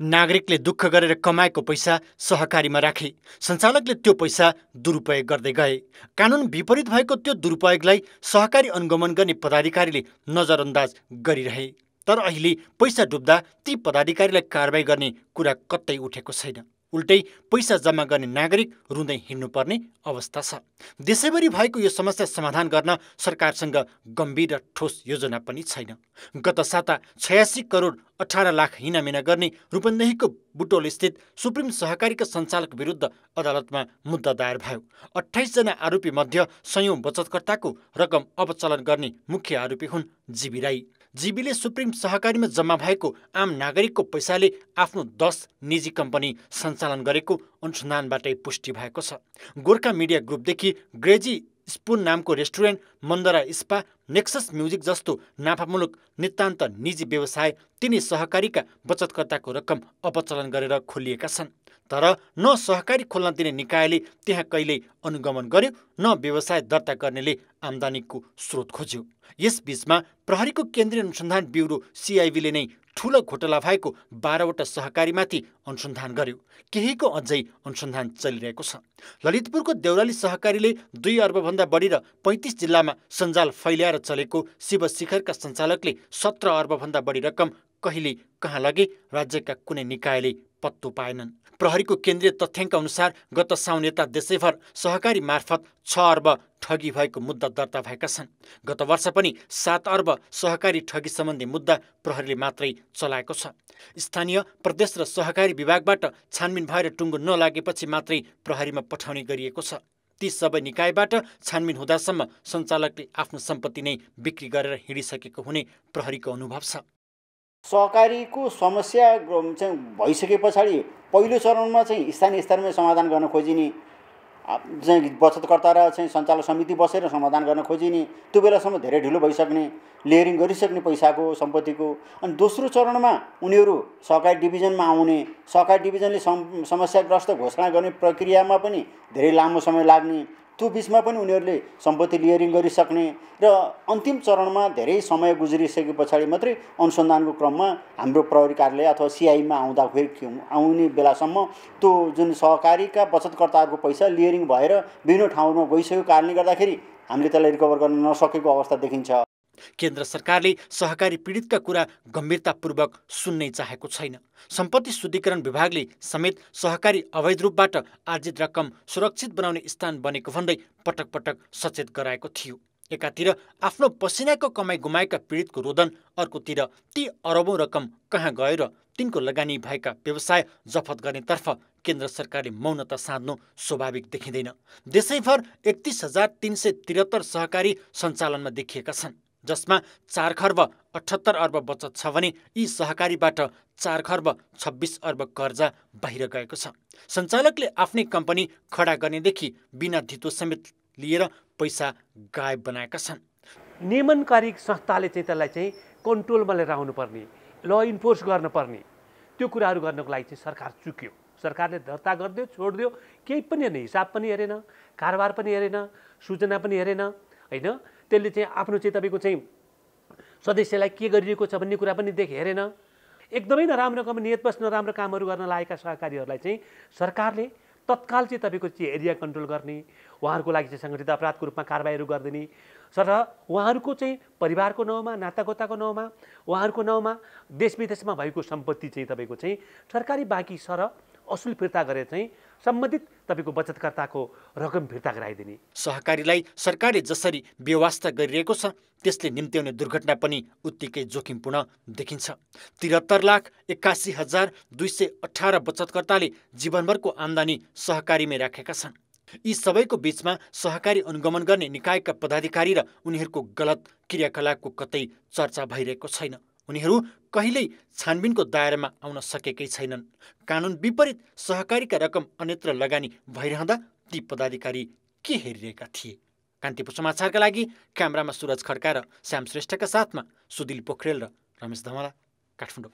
नागरिकले दुःख गरेर कमाएको पैसा सहकारीमा राखे। सञ्चालकले त्यो पैसा दुरुपयोग गर्दै गए। कानुन विपरीत भएको त्यो दुरुपयोगलाई सहकारी अनुगमन गर्ने पदाधिकारीले नजरअन्दाज गरिरहे। तर अहिले पैसा डुब्दा ती पदाधिकारीलाई कारवाही गर्ने कुरा कतै उठेको छैन। उल्टै पैसा जम्मा गर्ने नागरिक रुँदै हिँड्नुपर्ने अवस्था छ। देशैभरि भएको यो समस्या समाधान गर्न सरकारसँग गम्भीर र ठोस योजना पनि छैन। गत साता छयासी करोड अठार लाख हिनामिना गर्ने रूपन्देहीको बुटोल स्थित सुप्रिम सहकारीका सञ्चालक विरुद्ध अदालतमा मुद्दा दायर भयो। अठाइसजना आरोपी मध्ये सयौं बचतकर्ताको रकम अपचलन गर्ने मुख्य आरोपी हुन् जीवी राई जीबीले सुप्रिम सहकारीमा जम्मा भएको आम नागरिकको पैसाले आफ्नो दस निजी कम्पनी सञ्चालन गरेको अनुसन्धानबाटै पुष्टि भएको छ। गोर्खा मिडिया ग्रुपदेखि ग्रेजी स्पुन नामको restaurant Mandara spa Nexus music जस्तो नाफामुलक नितान्त निजी व्यवसाय तिनी सहकारीका बचतकर्ताको रकम अपचलन गरेर खोलिएका छन्। तर न सहकारी खोल्न दिने निकायले त्यहाँ कहिल्यै अनुगमन गर्यो न व्यवसाय दर्ता गर्नेले आम्दानीको स्रोत खोज्यो। यसबीचमा प्रहरीको केन्द्रीय अनुसन्धान ब्युरो सिआइबीले नै ठूलो घोटाला भएको बाह्रवटा सहकारीमाथि अनुसन्धान गर्यो। केहीको अझै अनुसन्धान चलिरहेको छ। ललितपुरको देउराली सहकारीले दुई अर्बभन्दा बढी र पैँतिस जिल्लामा सञ्जाल फैल्याएर चलेको शिव शिखरका सञ्चालकले सत्र अर्बभन्दा बढी रकम कहिले कहाँ लगे राज्यका कुनै निकायले पत्तो पाएनन्। प्रहरीको केन्द्रीय तथ्याङ्क अनुसार गत साउन यता देशैभर सहकारी मार्फत छ अर्ब ठगी भएको मुद्दा दर्ता भएका छन्। गत वर्ष पनि सात अर्ब सहकारी ठगी सम्बन्धी मुद्दा प्रहरीले मात्रै चलाएको छ। स्थानीय प्रदेश र सहकारी विभागबाट छानबिन भएर टुङ्गो नलागेपछि मात्रै प्रहरीमा पठाउने गरिएको छ। ती सबै निकायबाट छानबिन हुँदासम्म सञ्चालकले आफ्नो सम्पत्ति नै बिक्री गरेर हिँडिसकेको हुने प्रहरीको अनुभव छ। सहकारीको समस्या चाहिँ भइसके पछाडि पहिलो चरणमा चाहिँ स्थानीय स्तरमै समाधान गर्न खोजिने चाहिँ बचतकर्ता र चाहिँ सञ्चालक समिति बसेर समाधान गर्न खोजिने त्यो बेलासम्म धेरै ढिलो भइसक्ने लेयरिङ गरिसक्ने पैसाको सम्पत्तिको अनि दोस्रो चरणमा उनीहरू सहकारी डिभिजनमा आउने सहकारी डिभिजनले सम समस्याग्रस्त घोषणा गर्ने प्रक्रियामा पनि धेरै लामो समय लाग्ने त्यो बिचमा पनि उनीहरूले सम्पत्ति लियरिङ गरिसक्ने र अन्तिम चरणमा धेरै समय गुज्रिसके पछाडि मात्रै अनुसन्धानको क्रममा हाम्रो प्रहरी कार्यालय अथवा सिआइमा आउँदाखेरि आउने बेलासम्म त्यो जुन सहकारीका बचतकर्ताहरूको पैसा लियरिङ भएर विभिन्न ठाउँमा गइसकेको कारणले गर्दाखेरि हामीले त्यसलाई रिकभर गर्न नसकेको अवस्था देखिन्छ। केन्द्र सरकारले सहकारी पीडितका कुरा गम्भीरतापूर्वक सुन्नै चाहेको छैन। सम्पत्ति शुद्धिकरण विभागले समेत सहकारी अवैध रूपबाट आर्जित रकम सुरक्षित बनाउने स्थान बनेको भन्दै पटक पटक सचेत गराएको थियो। एकातिर आफ्नो पसिनाको कमाई गुमाएका पीडितको रोदन अर्कोतिर ती अरबौँ रकम कहाँ गयो र तिनको लगानी भएका व्यवसाय जफत गर्नेतर्फ केन्द्र सरकारले मौनता साध्नु स्वाभाविक देखिँदैन। देशैभर एकतिस हजार तिन सय त्रिहत्तर सहकारी सञ्चालनमा देखिएका छन्। जसमा चार खर्ब अठहत्तर अर्ब बचत छ भने यी सहकारीबाट चार खर्ब छब्बिस अर्ब कर्जा बाहिर गएको छ। सञ्चालकले आफ्नै कम्पनी खडा गर्नेदेखि बिना धितो समेत लिएर पैसा गायब बनाएका छन्। नियमनकारी संस्थाले चाहिँ त्यसलाई चाहिँ कन्ट्रोलमा लिएर आउनुपर्ने ल इन्फोर्स गर्नुपर्ने त्यो कुराहरू गर्नको लागि चाहिँ सरकार चुक्यो। सरकारले दर्ता गरिदियो छोडिदियो केही पनि हेरेन हिसाब पनि हेरेन कारोबार पनि हेरेन सूचना पनि हेरेन होइन? त्यसले चाहिँ आफ्नो चाहिँ तपाईँको चाहिँ सदस्यलाई के गरिरहेको छ भन्ने कुरा पनि देख हेरेन। एकदमै नराम्रो काम नियतवश नराम्रो कामहरू गर्न लागेका सहकारीहरूलाई चाहिँ सरकारले तत्काल चाहिँ तपाईँको चाहिँ एरिया कन्ट्रोल गर्ने उहाँहरूको लागि चाहिँ सङ्गठित अपराधको रूपमा कारवाहीहरू गरिदिने सर उहाँहरूको चाहिँ परिवारको नाउँमा नातागोताको नाउँमा उहाँहरूको नाउँमा देश विदेशमा भएको सम्पत्ति चाहिँ तपाईँको चाहिँ सरकारी बाँकी सर असुल फिर्ता गरेर चाहिँ सम्बन्धित तपाईँको बचतकर्ताको रकम फिर्ता गराइदिने। सहकारीलाई सरकारले जसरी व्यवस्था गरिरहेको छ त्यसले निम्त्याउने दुर्घटना पनि उत्तिकै जोखिमपूर्ण देखिन्छ। त्रिहत्तर लाख एक्कासी हजार दुई सय अठार बचतकर्ताले जीवनभरको आम्दानी सहकारीमै राखेका छन्। यी सबैको बिचमा सहकारी अनुगमन गर्ने निकायका पदाधिकारी र उनीहरूको गलत क्रियाकलापको कतै चर्चा भइरहेको छैन। उनीहरू कहिल्यै छानबिनको दायरामा आउन सकेकै छैनन्। कानुन विपरीत सहकारीका रकम अन्यत्र लगानी भइरहँदा ती पदाधिकारी के हेरिरहेका थिए? कान्तिपुर समाचारका लागि क्यामरामा सुरज खड्का र श्याम श्रेष्ठका साथमा सुदिल पोखरेल र रमेश धमला काठमाडौँ।